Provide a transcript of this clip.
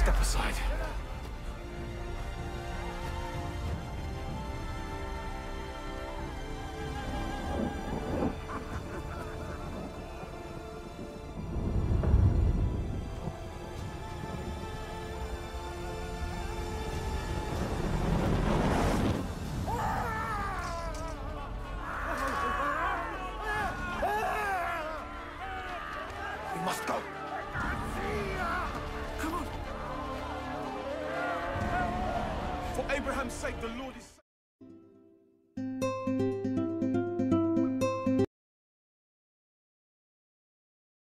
Step aside. We must go. Come on. For Abraham's sake, the Lord is.